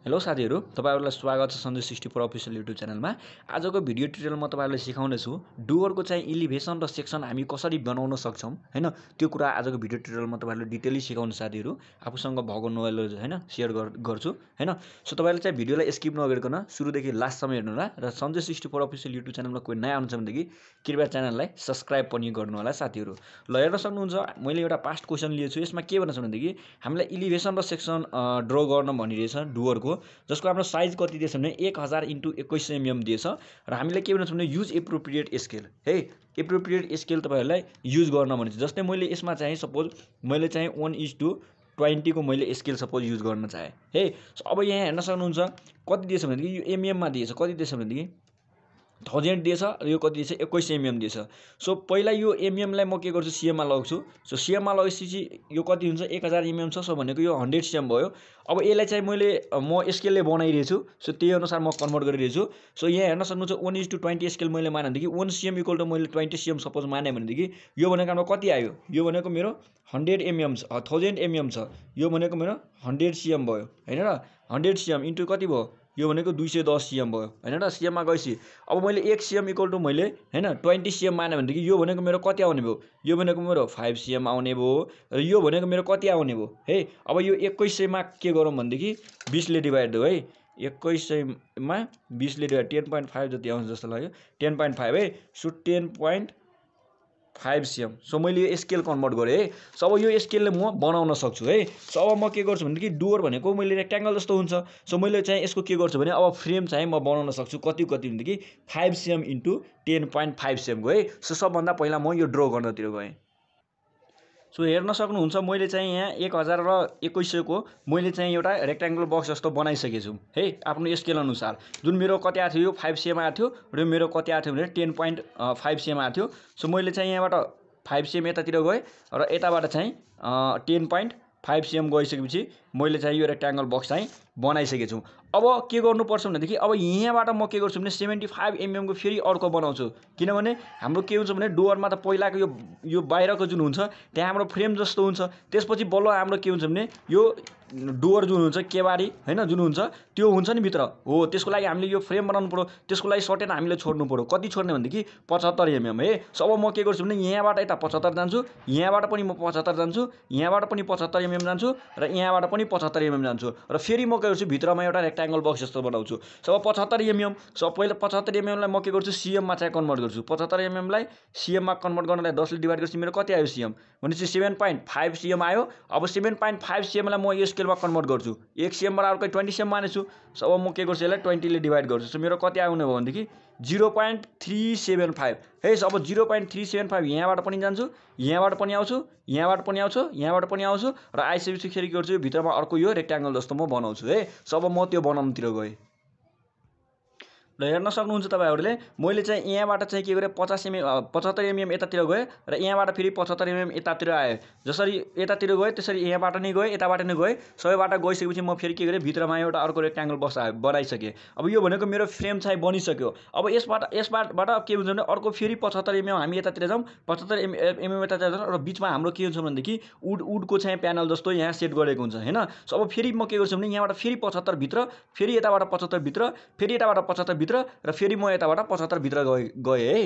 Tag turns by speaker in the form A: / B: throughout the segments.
A: Hello साथीहरू तपाईँहरूलाई स्वागत छ Sanjay sixty four official YouTube च्यानलमा। आजको भिडियो ट्युटोरियल म तपाईँहरूलाई सिकाउनेछु डुवरको चाहिँ इलिभेसन र सेक्सन हामी कसरी बनाउन सक्छौँ होइन? त्यो कुरा आजको भिडियो ट्युटोरियल म तपाईँहरूलाई डिटेली सिकाउने साथीहरू। आफूसँग भएको नलेज होइन? सेयर गर्छु होइन? सो तपाईँले चाहिँ भिडियोलाई स्किप नगरिकन सुरुदेखि लास्टसम्म हेर्नु होला र Sanjay sixty four official YouTube च्यानलमा कोही नयाँ आउनुहुन्छ भनेदेखि कृपया च्यानललाई सब्सक्राइब पनि गर्नु होला साथीहरू। ल हेर्न सक्नुहुन्छ मैले एउटा पास्ट क्वेसन लिएको छु यसमा के भन्न छ भनेदेखि हामीलाई इलिभेसन र सेक्सन ड्र गर्न भनिरहेछ डुवरको जसको हाम्रो साइज कति दिएछ भने एक हजार इन्टु एक्काइस एमएम दिएछ र हामीले के भन्छ भने युज एप्रोप्रिएट स्केल है? एप्रोप्रिएट स्केल तपाईँहरूलाई युज गर्न भनेको जस्तै मैले यसमा चाहिँ सपोज मैले चाहिँ वान इज टू ट्वेन्टीको मैले स्केल सपोज युज गर्न चाहेँ है? अब यहाँ हेर्न सक्नुहुन्छ कति दिएछ भनेदेखि यो एमएममा दिएछ कति दिएछ भनेदेखि थाउजन्ड दिएछ र यो कति दिएछ एक्काइस एमएम दिएछ। सो पहिला यो एमएमलाई म के गर्छु सिएममा लगाउँछु। सो सिएममा लगेपछि यो कति हुन्छ एक हजार एमएम छ। सो भनेको यो हन्ड्रेड सिएम भयो। अब यसलाई चाहिँ मैले म स्केलले बनाइरहेको छु। सो त्यही अनुसार म कन्भर्ट गरिरहेको छु। सो यहाँ हेर्न सक्नुहुन्छ one is to twenty scale मैले माने भनेदेखि वान सिएम इक्वल टु मैले ट्वेन्टी सिएम सपोज माने भनेदेखि यो भनेको हाम्रो कति आयो? यो भनेको मेरो हन्ड्रेड एमएम छ थाउजन्ड एमएम छ। यो भनेको मेरो हन्ड्रेड सिएम भयो होइन र? हन्ड्रेड सिएम इन्टु कति भयो? यो भनेको दुई सय दस सिएम भयो। होइन र सिएममा गएपछि अब मैले एक सिएम इक्वल टु मैले होइन ट्वेन्टी सिएम माने भनेदेखि यो भनेको मेरो कति आउने भयो? यो भनेको मेरो फाइभ सिएम आउने भयो र यो भनेको मेरो कति आउने भयो? है अब यो एक्काइस सयमा के गरौँ भनेदेखि बिसले डिभाइड है। एक्काइस सयमा बिसले डिभाइड टेन पोइन्ट फाइभ जति आउँछ जस्तो लाग्यो। टेन पोइन्ट फाइभ है so ten point five CM so मैले यो स्केल कन्भर्ट गरेँ है। सो अब यो स्केलले म बनाउन सक्छु है। सो अब म के गर्छु भनेदेखि डुवर भनेको मैले रेक्ट्याङ्गल जस्तो हुन्छ। सो मैले चाहिँ यसको के गर्छु भने अब फ्रेम चाहिँ म बनाउन सक्छु कति कति भनेदेखि five CM into ten point five सिएमको है। सो सबभन्दा पहिला म यो ड्र गर्नतिर गएँ। सो हेर्न सक्नुहुन्छ मैले चाहिँ यहाँ एक हजार र एक्काइस सयको मैले चाहिँ एउटा रेक्ट्याङ्गल बक्स जस्तो बनाइसकेको छु। है आफ्नो स्केल अनुसार। जुन मेरो कति आएको थियो यो फाइभ सिएम आएको थियो र मेरो कति आएको थियो भने टेन पोइन्ट फाइभ सिएम आएको थियो। सो मैले चाहिँ यहाँबाट फाइभ सिएम यतातिर गएँ र यताबाट चाहिँ टेन पोइन्ट फाइभ सिएम गइसकेपछि मैले चाहिँ यो रेक्ट्याङ्गल बक्स चाहिँ बनाइसकेको छु। अब के गर्नुपर्छ भनेदेखि अब यहाँबाट म के गर्छु भने सेभेन्टी फाइभ एमएमको फेरि अर्को बनाउँछु। किनभने हाम्रो के हुन्छ भने डुवरमा त पहिलाको यो यो बाहिरको जुन हुन्छ त्यहाँ हाम्रो फ्रेम जस्तो हुन्छ। त्यसपछि बल्ल हाम्रो के हुन्छ भने यो डुवर जुन हुन्छ केबारी होइन जुन हुन्छ त्यो हुन्छ नि भित्र। हो त्यसको लागि हामीले यो फ्रेम बनाउनु पऱ्यो त्यसको लागि सटेर हामीले छोड्नु पऱ्यो कति छोड्ने भनेदेखि पचहत्तर एमएम है। अब म के गर्छु भने यहाँबाट यता पचहत्तर जान्छु यहाँबाट पनि म पचहत्तर जान्छु यहाँबाट पनि पचहत्तर एमएम जान्छु र यहाँबाट पनि पचहत्तर एमएम जान्छु। र फेरि म के गर्छु भित्रमा एउटा रेक्ट्याङ्गल बक्स जस्तो बनाउँछु। सो अब पचहत्तर एमएम सो पहिला पचहत्तर एमएमलाई म के गर्छु सिएममा चाहिँ कन्भर्ट गर्छु। पचहत्तर एमएमलाई सिएममा कन्भर्ट गर्नलाई दसले डिभाइड गर्छु मेरो कति आयो सिएम भनेपछि सेभेन पोइन्ट फाइभ सिएम आयो। अब सेभेन पोइन्ट फाइभ सिएमलाई म यो स्केलमा कन्भर्ट गर्छु। एक सिएमबाट अर्को ट्वेन्टी सिएम मानेछु। अब म के गर्छु यसलाई ट्वेन्टीले डिभाइड गर्छु। सो मेरो कति आउने भयो भनेदेखि zero point three seven five. है अब zero point three seven five यहाँबाट पनि जान्छु यहाँबाट पनि आउँछु यहाँबाट पनि आउँछु यहाँबाट पनि आउँछु र आइसकेपछि फेरि गर्छु। भित्रमा अर्को यो रेक्ट्याङ्गल जस्तो म बनाउँछु है। सो अब म त्यो बनाउनुतिर गएँ। र हेर्न सक्नुहुन्छ तपाईँहरूले। मैले चाहिँ यहाँबाट चाहिँ के गरेँ पचास एमएम पचहत्तर एमएम यतातिर गएँ र यहाँबाट फेरि पचहत्तर एमएम यतातिर आएँ। जसरी यतातिर गएँ त्यसरी यहाँबाट नै गएँ यताबाट नै गएँ। सबैबाट गइसकेपछि म फेरि के गरेँ भित्रमा एउटा अर्को रेक्ट्याङ्गल बसा बनाइसकेँ। अब यो भनेको मेरो फ्रेम चाहिँ बनिसक्यो। अब यसबाट यसबाट के हुन्छ भने अर्को फेरि पचहत्तर एमएम हामी यतातिर जाउँ पचहत्तर एम एमएम यतातिर जाउँ र बिचमा हाम्रो के हुन्छ भनेदेखि उड उडको चाहिँ प्यानल जस्तो यहाँ सेट गरेको हुन्छ होइन? सो अब फेरि म के गर्छु भने यहाँबाट फेरि पचहत्तरभित्र फेरि यताबाट पचहत्तरभित्र फेरि यताबाट पचहत्तरभित्र भित्र र फेरि म यताबाट पचहत्तरभित्र गएँ गएँ है।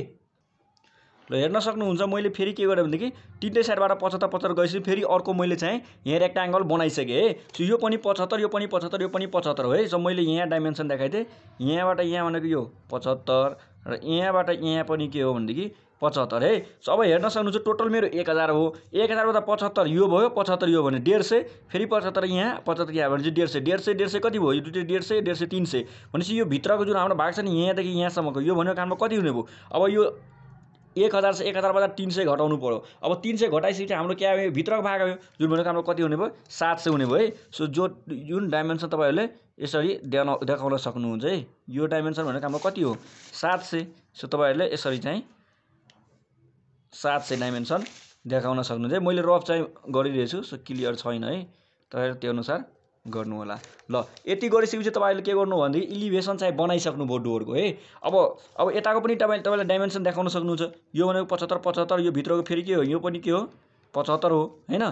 A: र हेर्न सक्नुहुन्छ मैले फेरि के गरेँ भनेदेखि तिनटै साइडबाट पचहत्तर पचहत्तर गएपछि फेरि अर्को मैले चाहिँ यहाँ रेक्ट्याङ्गल बनाइसकेँ है। सो यो पनि पचहत्तर यो पनि पचहत्तर यो पनि पचहत्तर हो है। सो मैले यहाँ डाइमेन्सन देखाइदिएँ। यहाँबाट यहाँ भनेको यो पचहत्तर र यहाँबाट यहाँ पनि के हो भनेदेखि पचहत्तर है? अब हेर्न सक्नुहुन्छ टोटल मेरो एक हजार हो। एक हजारबाट पचहत्तर यो भयो पचहत्तर यो भने डेढ सय फेरि पचहत्तर यहाँ पचहत्तर यहाँ भने चाहिँ डेढ सय। डेढ सय डेढ सय कति भयो? यो डेढ सय डेढ सय तिन सय। भनेपछि यो भित्रको जुन हाम्रो भाग छ नि यहाँदेखि यहाँसम्मको यो भनेको हाम्रो कति हुने भयो? अब यो एक हजार एक हजारबाट तिन सय घटाउनु पऱ्यो अब तिन सय घटाइसकेपछि हाम्रो के आयो भित्रको भाग आयो। जुन भनेको हाम्रो कति हुने भयो? सात सय हुने भयो है। सो जो जुन डाइमेन्सन तपाईँहरूले यसरी देखाउन देखाउन सक्नुहुन्छ है यो डाइमेन्सन भनेको हाम्रो कति हो? सात सय। सो तपाईँहरूले यसरी चाहिँ सात सय डाइमेन्सन देखाउन सक्नुहुन्छ है। मैले रफ चाहिँ गरिरहेछु सो क्लियर छैन है। तपाईँहरू त्यो अनुसार गर्नु होला ल यति गरिसकेपछि तपाईँले के गर्नु भनेदेखि इलिभेसन चाहिँ बनाइसक्नुभयो डोरको है। अब अब यताको पनि तपाईँ तपाईँले डाइमेन्सन देखाउन सक्नुहुन्छ। यो भनेको पचहत्तर पचहत्तर यो भित्रको फेरि के हो? यो पनि के हो? पचहत्तर हो होइन?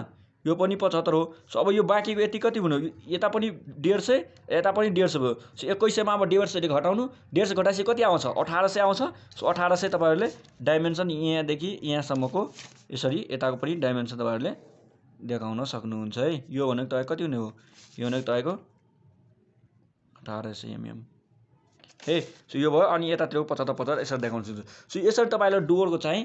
A: यो पनि पचहत्तर हो। सो अब यो बाँकीको यति कति हुनु? यता पनि डेढ सय यता पनि डेढ सय भयो। सो एक्काइस सयमा अब डेढ सयले घटाउनु। डेढ सय घटाएपछि कति आउँछ? अठार सय आउँछ। सो अठार सय तपाईँहरूले डाइमेन्सन यहाँदेखि यहाँसम्मको यसरी यताको पनि डाइमेन्सन तपाईँहरूले देखाउन सक्नुहुन्छ है। यो भनेको तपाईँको कति हुने हो? यो भनेको तपाईँको अठार सय एमएम। हे सो यो भयो अनि यतातिर पचहत्तर पचहत्तर यसरी देखाउन सक्छु सो यसरी तपाईँले डुवरको चाहिँ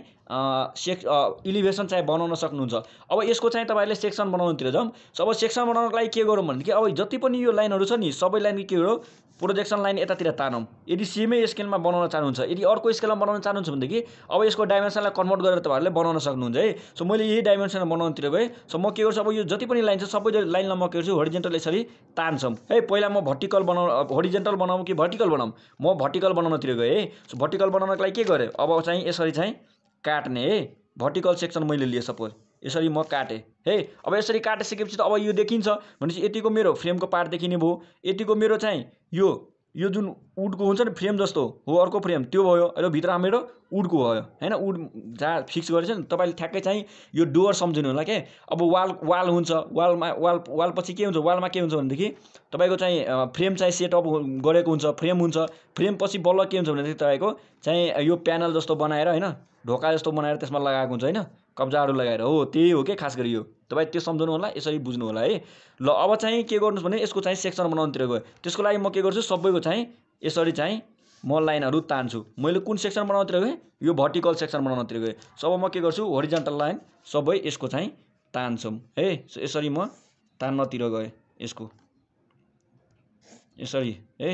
A: सेक्स इलिभेसन चाहिँ बनाउन सक्नुहुन्छ। अब यसको चाहिँ तपाईँले सेक्सन बनाउनुतिर जाउँ सो अब सेक्सन बनाउनको लागि के गरौँ भनेदेखि अब जति पनि यो लाइनहरू छ नि सबै लाइन के हो? प्रोजेक्सन लाइन यतातिर तानौँ। यदि सेमै स्केलमा बनाउन चाहनुहुन्छ यदि अर्को स्केलमा बनाउन चाहनुहुन्छ भनेदेखि अब यसको डाइमेन्सनलाई कन्भर्ट गरेर तपाईँहरूले बनाउन सक्नुहुन्छ है। सो मैले यही डाइमेन्सनमा बनाउनुतिर गएँ। सो म के गर्छु अब यो जति पनि लाइन छ सबै लाइनमा म के गर्छु होरिजेन्टल यसरी तान्छौँ। है पहिला म भर्टिकल बनाउ होरिजेन्टल बनाऊँ कि भर्टिकल बनाऊँ म भर्टिकल बनाउनतिर गएँ। है सो भर्टिकल बनाउनको लागि के गरेँ? अब चाहिँ यसरी चाहिँ काट्ने है। भर्टिकल सेक्सन मैले लिएँ सपोज यसरी म काटेँ। है अब यसरी काटिसकेपछि त अब यो देखिन्छ। भनेपछि यतिको मेरो फ्रेमको पार्ट देखिने भयो। यतिको मेरो चाहिँ यो यो जुन उडको हुन्छ नि फ्रेम जस्तो हो अर्को फ्रेम त्यो भयो। र भित्र मेरो उडको भयो। होइन उड जहाँ फिक्स गरेछ नि तपाईँले ठ्याक्कै चाहिँ यो डोर सम्झिनु होला क्या अब वाल वाल हुन्छ वालमा वाल वाल पछि के हुन्छ वालमा के हुन्छ भनेदेखि तपाईँको चाहिँ फ्रेम चाहिँ सेटअप गरेको हुन्छ फ्रेम हुन्छ। फ्रेम पछि बल्ल के हुन्छ भनेदेखि तपाईँको चाहिँ यो प्यानल जस्तो बनाएर होइन ढोका जस्तो बनाएर त्यसमा लगाएको हुन्छ होइन? कब्जाहरू लगाएर। हो त्यही हो कि? खास गरी यो। तपाईँ त्यो सम्झाउनु होला यसरी बुझ्नु होला है? ल अब चाहिँ के गर्नुहोस् भने यसको चाहिँ सेक्सन बनाउनुतिर गयो। त्यसको लागि म के गर्छु सबैको चाहिँ यसरी चाहिँ म लाइनहरू तान्छु। मैले कुन सेक्सन बनाउनुतिर गएँ? यो भर्टिकल सेक्सन बनाउनुतिर गएँ। सब म के गर्छु होरिजेन्टल लाइन सबै यसको चाहिँ तान्छौँ है? यसरी म तान्नतिर गएँ यसको। यसरी है?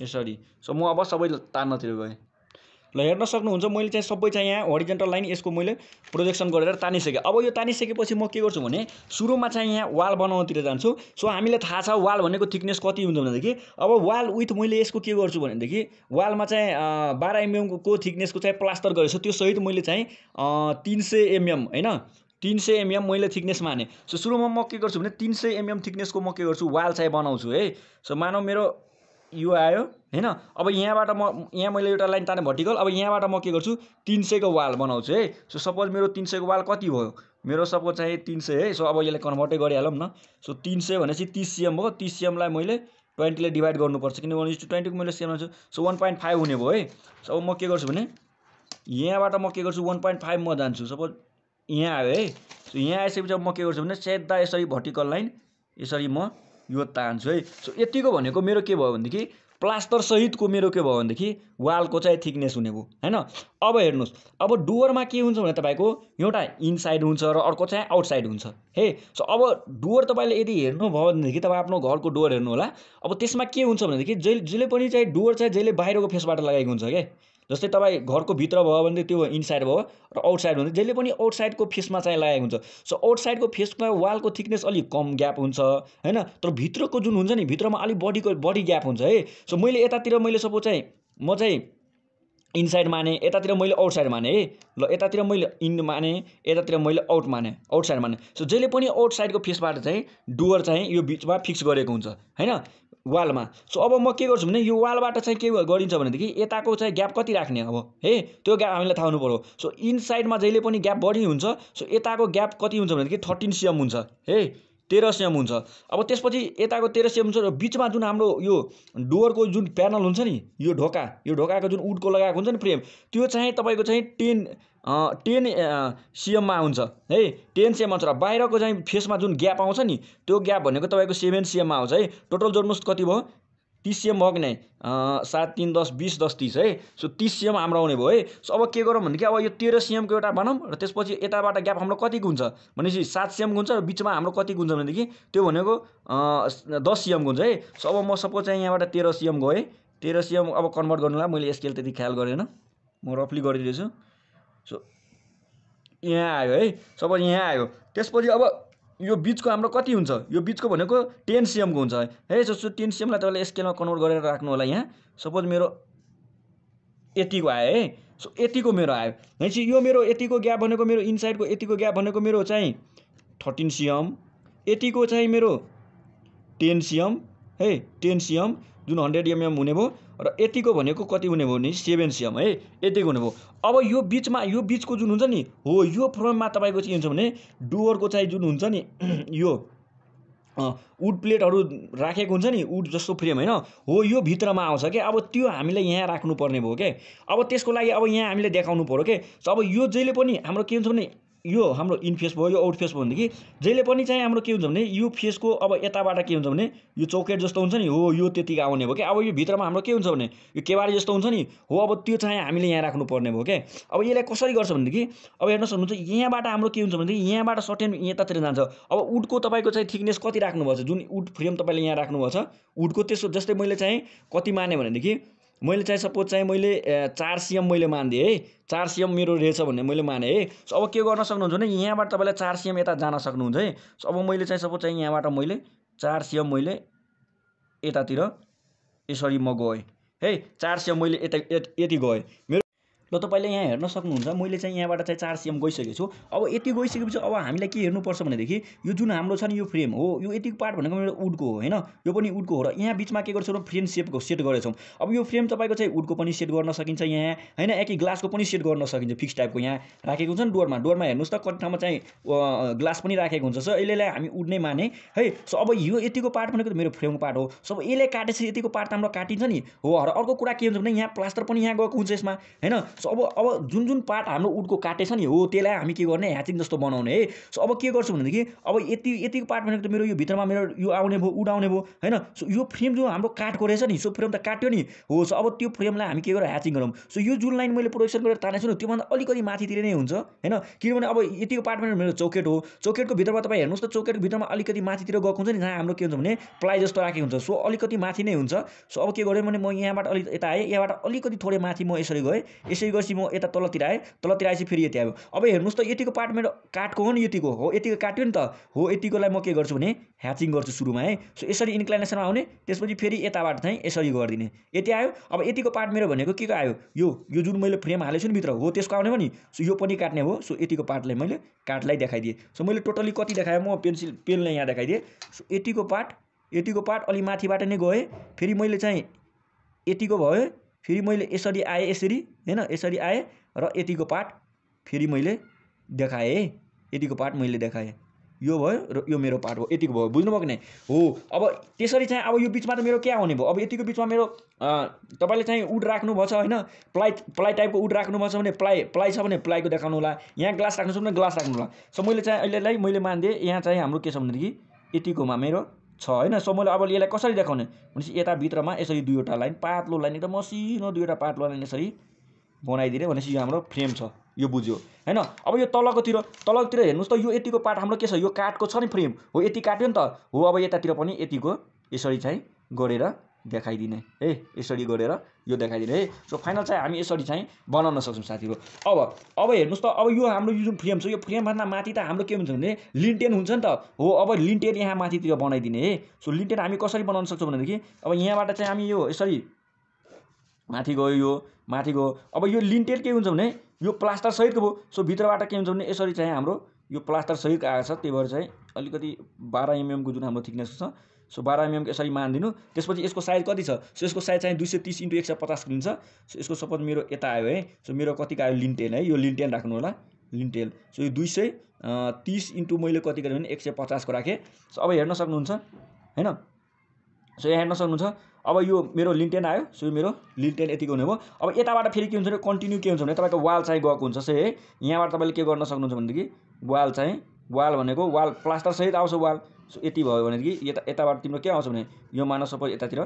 A: यसरी। सो म अब सबै तान्नतिर गएँ। ल हेर्न सक्नुहुन्छ मैले चाहिँ सबै चाहिँ यहाँ होरिजेन्टल लाइन यसको मैले प्रोजेक्सन गरेर तानिसकेँ। अब यो तानिसकेपछि म के गर्छु भने सुरुमा चाहिँ यहाँ वाल बनाउनुतिर जान्छु। सो हामीलाई थाहा छ वाल भनेको थिकनेस कति हुन्छ भनेदेखि अब वाल विथ मैले यसको के गर्छु भनेदेखि वालमा चाहिँ बाह्र एमएमको थिकनेसको चाहिँ प्लास्टर गरेको छु त्यो सहित मैले चाहिँ तिन सय एमएम होइन? तिन सय एमएम मैले थिकनेस माने। सो सुरुमा म के गर्छु भने तिन सय एमएम थिकनेसको म के गर्छु? वाल चाहिँ बनाउँछु है? सो मानौ मेरो यो आयो होइन? अब यहाँबाट म यहाँ मैले एउटा लाइन ताने भर्टिकल अब यहाँबाट म के गर्छु? तिन सयको वाल बनाउँछु है? सो सपोज मेरो तिन सयको वाल कति भयो? मेरो सपोज चाहिँ तिन सय है? सो अब यसलाई कन्भर्टै गरिहालौँ न। सो तिन सय भनेपछि तिस सिएम भयो। तिस सिएमलाई मैले ट्वेन्टीले डिभाइड गर्नुपर्छ। किनभने वान इस टू ट्वेन्टीको मैले सेम छु सो वान पोइन्ट फाइभ हुने भयो है? सो अब म के गर्छु भने यहाँबाट म के गर्छु? वान पोइन्ट फाइभ म जान्छु। सपोज यहाँ आयो है? सो यहाँ आइसकेपछि अब म के गर्छु भने सेद्दा यसरी भर्टिकल लाइन यसरी म यो तान्छु है। सो यतिको भनेको मेरो के भयो भनेदेखि प्लास्टर सहितको मेरो के भयो भनेदेखि वालको चाहिँ थिकनेस हुने भयो होइन अब हेर्नुहोस् अब डुवरमा के हुन्छ भने तपाईँको एउटा इनसाइड हुन्छ र अर्को चाहिँ आउटसाइड हुन्छ हे? सो अब डुवर तपाईँले यदि हेर्नुभयो भनेदेखि तपाईँ आफ्नो घरको डुवर हेर्नु होला अब त्यसमा के हुन्छ भनेदेखि जहिले जहिले पनि चाहिँ डुवर चाहिँ जहिले बाहिरको फेसबाट लगाएको हुन्छ क्या जस्तै तपाईँ घरको भित्र भयो भने त्यो इनसाइड भयो र आउटसाइड हुन्छ जहिले पनि आउटसाइडको फेसमा चाहिँ लागेको हुन्छ। सो आउटसाइडको फेसमा वालको थिकनेस अलिक कम ग्याप हुन्छ होइन? तर भित्रको जुन हुन्छ नि भित्रमा अलिक बडीको बडी ग्याप हुन्छ है? सो मैले यतातिर मैले सपोज चाहिँ म चाहिँ इनसाइड माने यतातिर मैले आउटसाइड माने है? ल यतातिर मैले इन माने यतातिर मैले आउट माने आउटसाइड माने। सो जहिले पनि आउटसाइडको फेसबाट चाहिँ डुवर चाहिँ यो बिचमा फिक्स गरेको हुन्छ होइन? वालमा। सो अब म के गर्छु भने यो वालबाट चाहिँ के गरिन्छ भनेदेखि यताको चाहिँ ग्याप कति राख्ने अब है? त्यो ग्याप हामीलाई थाहा हुनु पऱ्यो सो इनसाइडमा जहिले पनि ग्याप बढी हुन्छ। सो यताको ग्याप कति हुन्छ भनेदेखि थर्टिन सिएम हुन्छ है? तेह्र सिएम हुन्छ। अब त्यसपछि यताको तेह्र सिएम हुन्छ र बिचमा जुन हाम्रो यो डोरको जुन प्यानल हुन्छ नि यो ढोका यो ढोकाको जुन उडको लगाएको हुन्छ नि फ्रेम त्यो चाहिँ तपाईँको चाहिँ टेन टेन सिएममा हुन्छ है? टेन सिएम आउँछ र बाहिरको चाहिँ फेसमा जुन ग्याप आउँछ नि त्यो ग्याप भनेको तपाईँको सेभेन सिएममा आउँछ है? टोटल जोड्नुहोस् कति भयो? तिस सिएम भयो कि नै? सात तिन दस बिस दस तिस है? सो तिस सिएम हाम्रो आउने भयो है? सो अब के गरौँ भनेदेखि अब यो तेह्र सिएमको एउटा बनाऊँ र त्यसपछि यताबाट ग्याप हाम्रो कतिको हुन्छ? भनेपछि सात सिएमको हुन्छ र बिचमा हाम्रो कतिको हुन्छ भनेदेखि त्यो भनेको दस सिएमको हुन्छ है? सो अब म सपोज चाहिँ यहाँबाट तेह्र सिएम गएँ तेह्र सिएम अब कन्भर्ट गर्नुलाई मैले स्केल त्यति ख्याल गरेन। म रफली गरिदिँदैछु। सो यहाँ आयो है? सपोज यहाँ आयो। त्यसपछि अब यो बिचको हाम्रो कति हुन्छ? यो बिचको भनेको टेन सिएमको हुन्छ। है जस्तो टेन सिएमलाई तपाईँले स्केलमा कन्भर्ट गरेर राख्नु होला यहाँ। सपोज मेरो यतिको आयो है। सो यतिको मेरो आयो। भनेपछि यो मेरो यतिको ग्याप भनेको मेरो इनसाइडको यतिको ग्याप भनेको मेरो चाहिँ थर्टिन सिएम। यतिको चाहिँ मेरो टेन सिएम। है टेन सिएम। जुन हन्ड्रेड एमएम हुने भयो। र यतिको भनेको कति हुने भयो भने सेभेन सिएम है? यतिको हुने भयो। अब यो बिचमा यो बिचको जुन हुन्छ नि हो यो फ्रेममा तपाईँको चाहिँ हुन्छ भने डुवरको चाहिँ जुन हुन्छ नि यो वुड प्लेटहरू राखेको हुन्छ नि वुड जस्तो फ्रेम होइन? हो यो भित्रमा आउँछ क्या अब त्यो हामीले यहाँ राख्नुपर्ने भयो क्या अब त्यसको लागि अब यहाँ हामीले देखाउनु पऱ्यो के? अब यो जहिले पनि हाम्रो के हुन्छ भने यो हाम्रो इन फेस भयो यो आउट फेस भयो भनेदेखि जहिले पनि चाहिँ हाम्रो के हुन्छ भने यो फेसको अब यताबाट के हुन्छ भने यो चौकेट जस्तो हुन्छ नि हो यो त्यतिको आउने भयो क्या। अब यो भित्रमा हाम्रो के हुन्छ भने यो केवारी जस्तो हुन्छ नि हो अब त्यो चाहिँ हामीले यहाँ राख्नुपर्ने भयो क्या। अब यसलाई कसरी गर्छ भनेदेखि अब हेर्न सक्नुहुन्छ यहाँबाट हाम्रो के हुन्छ भनेदेखि यहाँबाट सर्टेन यतातिर जान्छ। अब उडको तपाईँको चाहिँ थिकनेस कति राख्नुभएको छ? जुन उड फ्रेम तपाईँले यहाँ राख्नुभएको छ उडको त्यसो जस्तै मैले चाहिँ कति माने भनेदेखि मैले चाहिँ सपोज चाहिँ मैले चार सिएम मैले मानिदिएँ है। चार सिएम मेरो रहेछ भन्ने मैले माने है। सो अब के गर्न सक्नुहुन्छ भने यहाँबाट तपाईँले चार सिएम यता जान सक्नुहुन्छ है। सो अब मैले चाहिँ सपोज चाहिँ यहाँबाट मैले चार सिएम मैले यतातिर यसरी म गएँ है। चार सिएम मैले यता यति गएँ। मेरो ल तपाईँले यहाँ हेर्न सक्नुहुन्छ मैले चाहिँ यहाँबाट चाहिँ चार सिएम गइसकेको छु। अब यति गइसकेपछि अब हामीलाई के हेर्नुपर्छ भनेदेखि यो जुन हाम्रो छ नि यो फ्रेम हो यो यतिको पार्ट भनेको मेरो उडको हो होइन? यो पनि उडको हो र यहाँ बिचमा के गर्छौँ फ्रेम सेपको सेट गरेछौँ। अब यो फ्रेम तपाईँको चाहिँ उडको पनि सेट गर्न सकिन्छ यहाँ होइन? एकै ग्लासको पनि सेट गर्न सकिन्छ फिक्स टाइपको यहाँ राखेको हुन्छ नि डोरमा डोरमा हेर्नुहोस् त कति ठाउँमा चाहिँ ग्लास पनि राखेको हुन्छ। सो यसलाई हामी उड्ने माने है? सो अब यो यतिको पार्ट भनेको मेरो फ्रेमको पार्ट हो। सो यसले काटेपछि यतिको पार्ट हाम्रो काटिन्छ नि। हो र अर्को कुरा के हुन्छ भने यहाँ प्लास्टर पनि यहाँ गएको हुन्छ यसमा होइन? सो अब अब जुन जुन पार्ट हाम्रो उडको काटेछ नि हो त्यसलाई हामी के गर्ने? ह्याचिङ जस्तो बनाउने है। सो अब के गर्छु भनेदेखि अब यति यतिको पार्ट भनेको त मेरो यो भित्रमा मेरो यो आउने भयो उडाउने भयो होइन? सो यो फ्रेम जो हाम्रो काठको रहेछ नि सो फ्रेम त काट्यो नि हो। सो अब त्यो फ्रेमलाई हामी के गरेर ह्याचिङ गरौँ? सो यो जुन लाइन मैले प्रोडक्सन गरेर तानेको छु नि त्योभन्दा अलिकति माथितिर नै हुन्छ होइन? किनभने अब यतिको पार्ट भनेको मेरो चौकेट हो। चौकेटको भित्रमा तपाईँ हेर्नुहोस् त चौकेटको भित्रमा अलिकति माथितिर गएको हुन्छ नि जहाँ हाम्रो के हुन्छ भने प्लाइ जस्तो राखेको हुन्छ। सो अलिकति माथि नै हुन्छ। सो अब के गरेँ भने म यहाँबाट अलिक यता आएँ यहाँबाट अलिकति थोरै माथि म यसरी गएँ। यसरी गएपछि म यता तलतिर आएँ तलतिर आएपछि फेरि यति आयो। अब हेर्नुहोस् त यतिको पार्ट मेरो काठको हो नि यतिको। हो यतिको काट्यो नि त। हो यतिकोलाई म के गर्छु भने ह्याचिङ गर्छु सुरुमा है। सो यसरी इन्क्लाइनेसनमा आउने त्यसपछि फेरि यताबाट चाहिँ यसरी गरिदिने। यति आयो। अब यतिको पार्ट मेरो भनेको के को आयो? यो यो जुन मैले फ्रेम हालेको छु नि भित्र हो त्यसको आउने भयो नि। सो यो पनि काट्ने हो। सो यतिको पार्टलाई मैले काठलाई देखाइदिएँ। सो मैले टोटली कति देखाएँ म पेन्सिल पेनलाई यहाँ देखाइदिएँ। सो यतिको पार्ट यतिको पार्ट अलि माथिबाट नै गएँ। फेरि मैले चाहिँ यतिको भयो फेरि मैले यसरी आएँ यसरी होइन? यसरी आएँ र यतिको पार्ट फेरि मैले देखाएँ है? यतिको पार्ट मैले देखाएँ। यो भयो र यो मेरो पार्ट हो यतिको भयो। बुझ्नुभयो नै हो अब त्यसरी चाहिँ अब यो बिचमा त मेरो के आउने भयो? अब यतिको बिचमा मेरो तपाईँले चाहिँ उड राख्नुभएको छ होइन? प्लाइ प्लाइ टाइपको उड राख्नुभएको छ भने प्लाइ प्लाइ छ भने प्लाइको देखाउनु होला। यहाँ ग्लास राख्नु छ भने ग्लास राख्नु होला। सो मैले चाहिँ अहिलेलाई मैले मानिदिएँ यहाँ चाहिँ हाम्रो के छ भनेदेखि यतिकोमा मेरो छ होइन सो मैले अब यसलाई कसरी देखाउने? भनेपछि यताभित्रमा यसरी दुईवटा लाइन पातलो लाइन एकदम मसिनो दुईवटा पातलो लाइन यसरी बनाइदिने भनेपछि यो हाम्रो फ्रेम छ यो बुझ्यो। होइन? अब यो तलकोतिर तलकोतिर हेर्नुहोस् त यो यतिको पार्ट हाम्रो के छ? यो काठको छ नि फ्रेम। हो यति काट्यो नि त। हो अब यतातिर पनि यतिको यसरी चाहिँ गरेर देखाइदिने। है यसरी गरेर यो देखाइदिने। है सो फाइनल चाहिँ हामी यसरी चाहिँ बनाउन सक्छौँ साथीहरू। अब अब हेर्नुहोस् त अब यो हाम्रो जुन फ्रेम छ यो फ्रेमभन्दा माथि त हाम्रो के हुन्छ भने लिन्टेन हुन्छ नि त। हो अब लिन्टेन यहाँ माथितिर बनाइदिने है सो लिन्टेन हामी कसरी बनाउन सक्छौँ भनेदेखि अब यहाँबाट चाहिँ हामी यो यसरी माथि गयो यो माथि गयो। अब यो लिन्टेल के हुन्छ भने यो प्लास्टर सहितको भयो। सो भित्रबाट के हुन्छ भने यसरी चाहिँ हाम्रो यो प्लास्टर सहित आएको छ। त्यही भएर चाहिँ अलिकति बाह्र एमएमको जुन हाम्रो थिकनेस छ सो बाह्र एमएमको यसरी मानिदिनु। त्यसपछि यसको साइज कति छ? सो यसको साइज चाहिँ दुई सय तिस इन्टु एक सय पचास दिन्छ सो यसको सपोज मेरो यता आयो है। सो मेरो कतिको आयो? लिन्टेन है। यो लिन्टेन राख्नु होला। लिन्टेल सो यो दुई सय तिस इन्टु मैले कति गरेँ भने एक सय पचासको राखेँ। सो अब हेर्न सक्नुहुन्छ। होइन? सो यहाँ हेर्न सक्नुहुन्छ। अब यो मेरो लिन्टेन आयो। सो यो मेरो लिन्टेन यतिको हुने भयो अब यताबाट फेरि के हुन्छ भने कन्टिन्यू के हुन्छ भने तपाईँको वाल चाहिँ गएको हुन्छ। सो है यहाँबाट तपाईँले के गर्न सक्नुहुन्छ भनेदेखि वाल चाहिँ वाल भनेको वाल प्लास्टरसहित आउँछ वाल। यति भयो भनेदेखि यता यताबाट तिम्रो के आउँछ भने यो मान सपोज यतातिर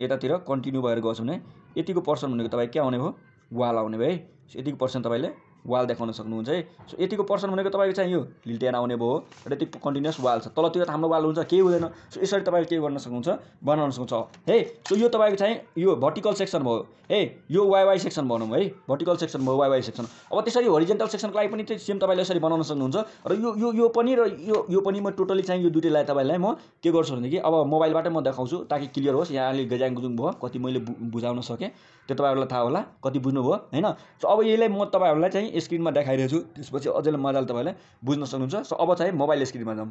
A: यतातिर कन्टिन्यू भएर गएछ भने यतिको पर्सन भनेको तपाईँ के आउने भयो? वाल आउने भयो है। यतिको पर्सन तपाईँले वाल देखाउन सक्नुहुन्छ है। सो यतिको पर्सन भनेको तपाईँको चाहिँ यो लिल्टेन आउने भयो र यति कन्टिन्युस वाल छ। तलतिर हाम्रो वाल हुन्छ केही हुँदैन। सो यसरी तपाईँले के गर्न सक्नुहुन्छ बनाउन सक्नुहुन्छ। है सो यो तपाईँको चाहिँ यो भर्टिकल सेक्सन भयो। है यो वाइवाई सेक्सन भनौँ है। भर्टिकल सेक्सन भयो वाइवाई सेक्सन अब त्यसरी होरिजेन्टल सेक्सनको लागि पनि सेम तपाईँले यसरी बनाउन सक्नुहुन्छ। र यो यो यो पनि र यो यो पनि म टोटली चाहिँ यो दुइटैलाई तपाईँलाई म के गर्छु भनेदेखि अब मोबाइलबाटै म देखाउँछु ताकि क्लियर होस्। यहाँ अलिक गजाङ गुजुङ भयो। कति मैले बुझाउन सकेँ। त्यो तपाईँहरूलाई थाहा होला। कति बुझ्नुभयो होइन? सो अब यसलाई म तपाईँहरूलाई चाहिँ स्क्रिनमा देखाइरहेको छु त्यसपछि अझै मजाले तपाईँले बुझ्न सक्नुहुन्छ। सो अब चाहिँ मोबाइल स्क्रिनमा जाउँ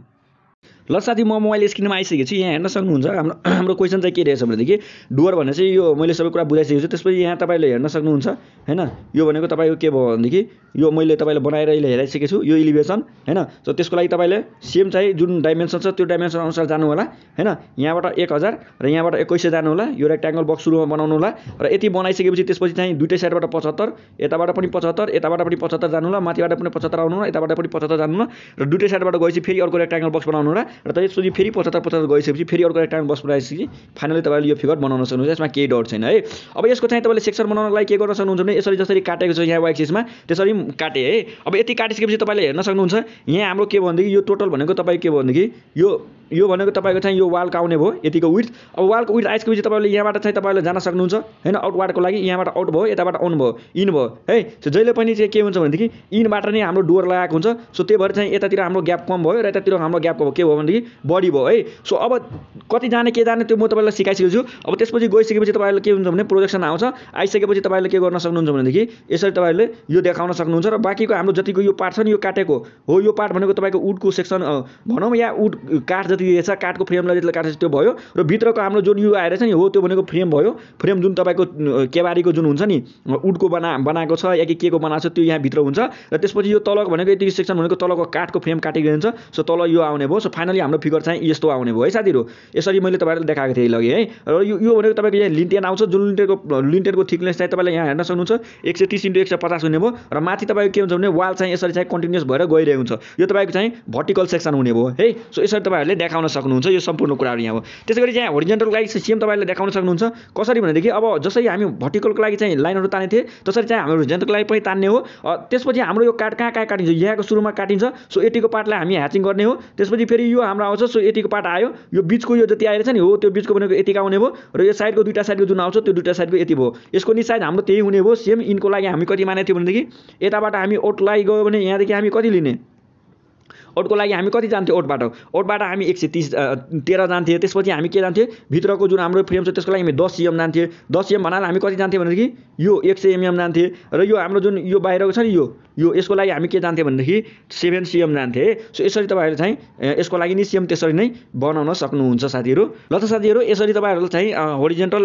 A: ल साथी म मोबाइल स्क्रिनमा आइसकेको छु यहाँ हेर्न सक्नुहुन्छ। हाम्रो हाम्रो क्वेसन चाहिँ के रहेछ भनेदेखि डुवर भने चाहिँ यो मैले सबै कुरा बुझाइसकेको छु त्यसपछि यहाँ तपाईँले हेर्न सक्नुहुन्छ होइन? यो भनेको तपाईँको के भयो भनेदेखि यो मैले तपाईँलाई बनाएर अहिले हेराइसकेको छु यो इलिभेसन होइन? सो त्यसको लागि तपाईँले सेम चाहिँ जुन डाइमेन्सन छ त्यो डाइमेन्सन अनुसार जानु होला होइन? यहाँबाट एक हजार र यहाँबाट एक्काइस जानु होला यो रेक्ट्याङ्गल बक्स सुरुमा बनाउनु होला र यति बनाइसकेपछि त्यसपछि चाहिँ दुइटै साइडबाट पचहत्तर यताबाट पनि पचहत्तर यताबाट पनि पचहत्तर जानु होला माथिबाट पनि पचहत्तर आउनु होला यताबाट पनि पचहत्तर जानु होला र दुइटै साइडबाट गएपछि फेरि अर्को रेक्ट्याङ्गल बक्स बनाउनु होला र त्यसपछि फेरि पचहत्तर पचहत्तर गइसकेपछि फेरि अर्को रेक्ट्याङ्गल बक्स बनाइसकेपछि फाइनली तपाईँले यो फिगर बनाउन सक्नुहुन्छ यसमा केही डर छैन है। अब यसको चाहिँ तपाईँले सेक्सन बनाउनको लागि के गर्न सक्नुहुन्छ भने यसरी जसरी काटेको छ यहाँ वाइक्सिसमा त्यसरी काटेँ है। अब यति काटिसकेपछि तपाईँले हेर्न सक्नुहुन्छ यहाँ हाम्रो के भनेदेखि यो टोटल भनेको तपाईँ के भनेदेखि यो यो भनेको तपाईँको चाहिँ यो वालको आउने भयो यतिको विथ अब वालको विथ आइसकेपछि तपाईँले यहाँबाट चाहिँ तपाईँले जान सक्नुहुन्छ होइन आउटवार्डको लागि यहाँबाट आउट भयो यताबाट आउनु भयो इन भयो है। सो जहिले पनि चाहिँ के हुन्छ भनेदेखि इनबाट नै हाम्रो डुवर लगाएको हुन्छ सो त्यही भएर चाहिँ यतातिर हाम्रो ग्याप कम भयो र यतातिर हाम्रो ग्याप के भयो भनेदेखि बढी भयो है। सो अब कति जाने के जाने त्यो म तपाईँलाई सिकाइसकेको छु अब त्यसपछि गइसकेपछि तपाईँहरूले के हुन्छ भने प्रोजेक्सन आउँछ। आइसकेपछि तपाईँले के गर्न सक्नुहुन्छ भनेदेखि यसरी तपाईँहरूले यो देखाउन सक्नुहुन्छ र बाँकीको हाम्रो जतिको यो पार्ट छ नि यो काटेको हो यो पार्ट भनेको तपाईँको उडको सेक्सन भनौँ या उड काठ जति रहेछ काठको फ्रेमलाई काटेको छ त्यो भयो। र भित्रको हाम्रो जुन यो आएर छ नि हो त्यो भनेको फ्रेम भयो। फ्रेम जुन तपाईँको केबारीको जुन हुन्छ नि उडको बना बनाएको छ या कि के को बनाएको छ त्यो यहाँभित्र हुन्छ। र त्यसपछि यो तलको भनेको यति सेक्सन भनेको तलको काठको फ्रेम काटेको हुन्छ सो तल यो आउने भयो। सो फाइनली हाम्रो फिगर चाहिँ यस्तो आउने भयो है साथीहरू। यसरी मैले तपाईँलाई देखाएको थिएँ लगे है। र यो भनेको तपाईँको यहाँ लिन्टेन आउँछ जुन लिन्टेनको लिन्टेनको थिकनेस चाहिँ तपाईँले यहाँ हेर्न सक्नुहुन्छ। एक सय तिस इन्टु एक सय पचास हुने भयो र माथि तपाईँको के हुन्छ भने वाल चाहिँ यसरी चाहिँ कन्टिन्युस भएर गइरहेको हुन्छ। यो तपाईँको चाहिँ भर्टिकल सेक्सन हुने भयो है। सो यसरी तपाईँहरूले देखाउन सक्नुहुन्छ यो सम्पूर्ण कुराहरू यहाँ हो। त्यसै गरी चाहिँ होरिजेन्टलको लागि सेम तपाईँले देखाउन सक्नुहुन्छ। कसरी भनेदेखि अब जसरी हामी भर्टिकलको लागि चाहिँ लाइनहरू ताने थिएँ त्यसरी चाहिँ हाम्रो होरिजेन्टलको लागि पनि तान्ने हो। त्यसपछि हाम्रो यो काट कहाँ कहाँ काटिन्छ? यहाँको सुरुमा काटिन्छ। सो यतिको पार्टलाई हामी ह्याचिङ गर्ने हो। त्यसपछि फेरि यो हाम्रो आउँछ सो यतिको पार्ट आयो। यो बिचको यो जति आएर छ नि हो त्यो बिचको भनेको यतिको आउने भयो। र यो साइडको दुइटा साइडको जुन आउँछ त्यो दुइटा साइडको यति भयो। यसको नि साइड हाम्रो त्यही हुने भयो सेम इनको लागि हामी कति मानेको थियो भनेदेखि यताबाट हामी ओटलाई गयो भने यहाँदेखि हामी कति लिने? ओटको लागि हामी कति जान्थ्यौँ ओटबाट ओटबाट हामी एक सय तिस तेह्र जान्थ्यौँ। त्यसपछि हामी के जान्थ्यौँ? भित्रको जुन हाम्रो फ्रेम छ त्यसको लागि हामी दस सिएम जान्थ्यौँ। दस सिएम भन्नाले हामी कति जान्थ्यौँ भनेदेखि यो एक सय एमएम जान्थ्यो। र यो हाम्रो जुन यो बाहिरको छ नि यो यो यसको लागि हामी के जान्थ्यौँ भनेदेखि सेभेन सिएम जान्थ्यो। है सो यसरी तपाईँहरू चाहिँ यसको लागि नि सिएम त्यसरी नै बनाउन सक्नुहुन्छ साथीहरू। ल त साथीहरू यसरी तपाईँहरूले चाहिँ होरिजेन्टल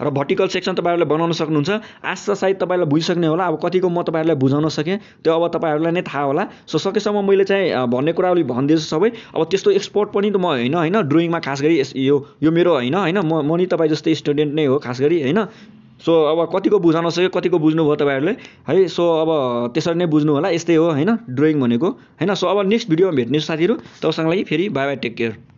A: र भर्टिकल सेक्सन तपाईँहरूले बनाउन सक्नुहुन्छ। आशा सायद तपाईँलाई बुझिसक्ने होला। अब कतिको म तपाईँहरूलाई बुझाउन सकेँ। त्यो अब तपाईँहरूलाई नै थाहा होला। सो सकेसम्म मैले चाहिँ भन्ने कुरा अलिक भनिदिएछु सबै। अब त्यस्तो एक्सपर्ट पनि त म होइन होइन? ड्रइङमा खास गरी यो यो मेरो होइन होइन? म म नि तपाईँ जस्तै स्टुडेन्ट नै हो खास गरी होइन? सो अब कतिको बुझाउन सक्यो कतिको बुझ्नुभयो तपाईँहरूले है? सो अब त्यसरी नै बुझ्नु होला यस्तै हो होइन? ड्रइङ भनेको होइन? सो अब नेक्स्ट भिडियोमा भेट्ने साथीहरू। तपाईँसँग लागि फेरि बाई बाई टेक केयर